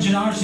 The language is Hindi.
Gerard